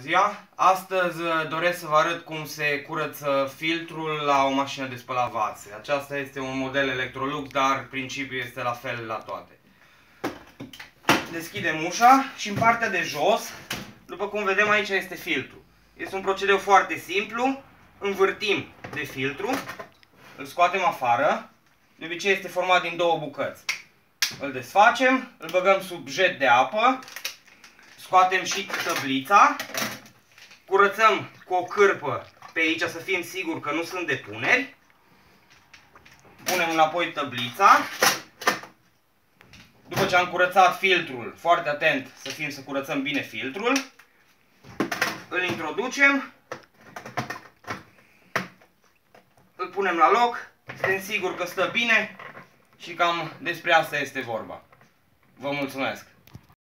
ziua! Astăzi uh, doresc să vă arăt cum se curăță filtrul la o mașină de spălat vase. Aceasta este un model Electrolux, dar principiul este la fel la toate. Deschidem ușa și în partea de jos, după cum vedem aici este filtru. Este un procedeu foarte simplu, învârtim de filtru, îl scoatem afară, de obicei este format din două bucăți. Îl desfacem, îl băgăm sub jet de apă, scoatem și tăblița, curățăm cu o cârpă pe aici să fim siguri că nu sunt depuneri, punem înapoi tăblița, după ce am curățat filtrul, foarte atent să fim să curățăm bine filtrul, îl introducem, îl punem la loc, suntem siguri că stă bine și cam despre asta este vorba. Vă mulțumesc!